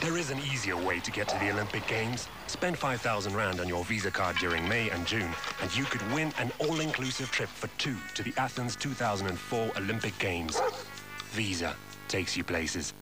There is an easier way to get to the Olympic Games. Spend 5,000 Rand on your Visa card during May and June, and you could win an all-inclusive trip for two to the Athens 2004 Olympic Games. Visa takes you places.